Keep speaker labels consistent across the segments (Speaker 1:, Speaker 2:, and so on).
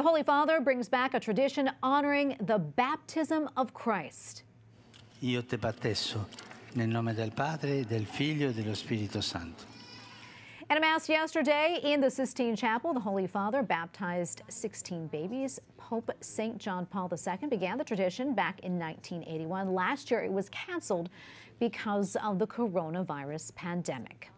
Speaker 1: The Holy Father brings back a tradition honoring the baptism of Christ.
Speaker 2: Io te battesso nel nome del Padre, del Figlio e dello Spirito Santo.
Speaker 1: At a Mass yesterday in the Sistine Chapel, the Holy Father baptized 16 babies. Pope St. John Paul II began the tradition back in 1981. Last year, it was canceled because of the coronavirus pandemic.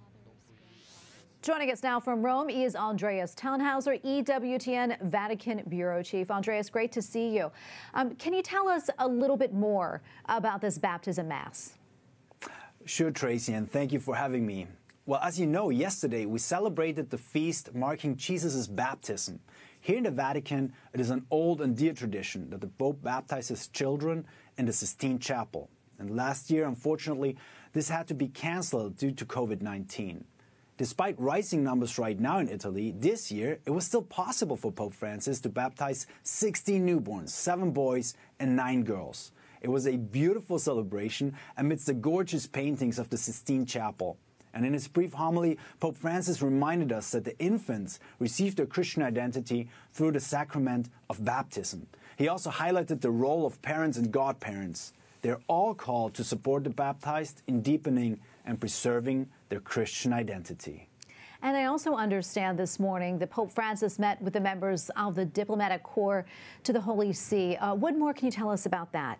Speaker 1: Joining us now from Rome is Andreas Thonhauser, EWTN Vatican Bureau Chief. Andreas, great to see you. Um, can you tell us a little bit more about this baptism mass?
Speaker 3: Sure, Tracy, and thank you for having me. Well, as you know, yesterday we celebrated the feast marking Jesus' baptism. Here in the Vatican, it is an old and dear tradition that the Pope baptizes children in the Sistine Chapel. And last year, unfortunately, this had to be cancelled due to COVID 19. Despite rising numbers right now in Italy, this year it was still possible for Pope Francis to baptize 16 newborns, 7 boys, and 9 girls. It was a beautiful celebration amidst the gorgeous paintings of the Sistine Chapel. And in his brief homily, Pope Francis reminded us that the infants received their Christian identity through the sacrament of baptism. He also highlighted the role of parents and godparents. They're all called to support the baptized in deepening and preserving their Christian identity.
Speaker 1: And I also understand this morning that Pope Francis met with the members of the diplomatic corps to the Holy See. Uh, what more can you tell us about that?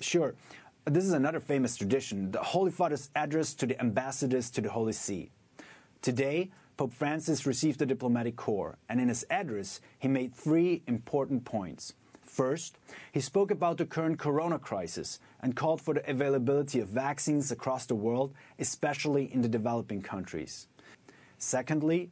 Speaker 3: Sure. This is another famous tradition, the Holy Father's address to the ambassadors to the Holy See. Today, Pope Francis received the diplomatic corps, and in his address, he made three important points. First, he spoke about the current corona crisis and called for the availability of vaccines across the world, especially in the developing countries. Secondly,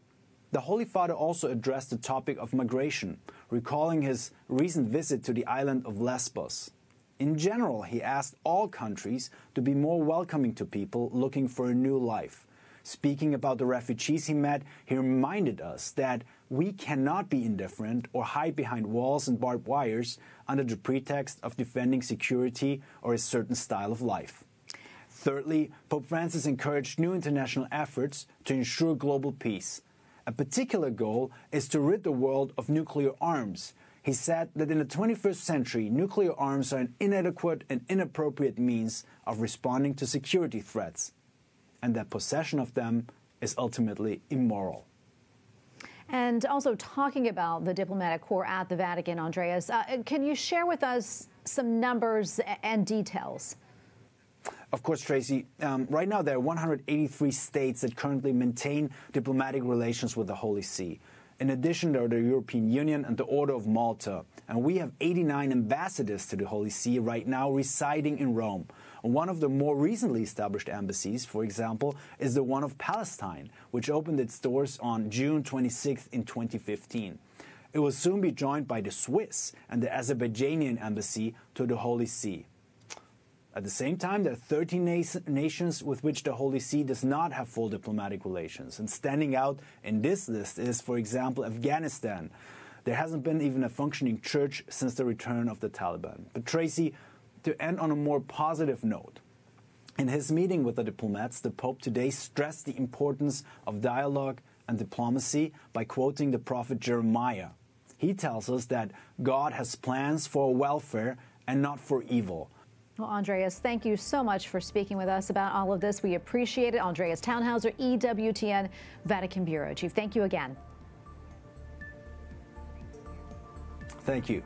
Speaker 3: the Holy Father also addressed the topic of migration, recalling his recent visit to the island of Lesbos. In general, he asked all countries to be more welcoming to people looking for a new life. Speaking about the refugees he met, he reminded us that we cannot be indifferent or hide behind walls and barbed wires under the pretext of defending security or a certain style of life. Thirdly, Pope Francis encouraged new international efforts to ensure global peace. A particular goal is to rid the world of nuclear arms, he said that in the 21st century, nuclear arms are an inadequate and inappropriate means of responding to security threats, and that possession of them is ultimately immoral.
Speaker 1: And also talking about the diplomatic corps at the Vatican, Andreas, uh, can you share with us some numbers and details?
Speaker 3: Of course, Tracy. Um, right now, there are 183 states that currently maintain diplomatic relations with the Holy See. In addition, there are the European Union and the Order of Malta. And we have 89 ambassadors to the Holy See right now residing in Rome. One of the more recently established embassies, for example, is the one of Palestine, which opened its doors on June 26 in 2015. It will soon be joined by the Swiss and the Azerbaijani embassy to the Holy See. At the same time, there are 13 nations with which the Holy See does not have full diplomatic relations. And standing out in this list is, for example, Afghanistan. There hasn't been even a functioning church since the return of the Taliban. But Tracy, to end on a more positive note, in his meeting with the diplomats, the Pope today stressed the importance of dialogue and diplomacy by quoting the prophet Jeremiah. He tells us that God has plans for welfare and not for evil.
Speaker 1: Well, Andreas, thank you so much for speaking with us about all of this. We appreciate it. Andreas Thonhauser, EWTN Vatican Bureau Chief. Thank you again.
Speaker 3: Thank you.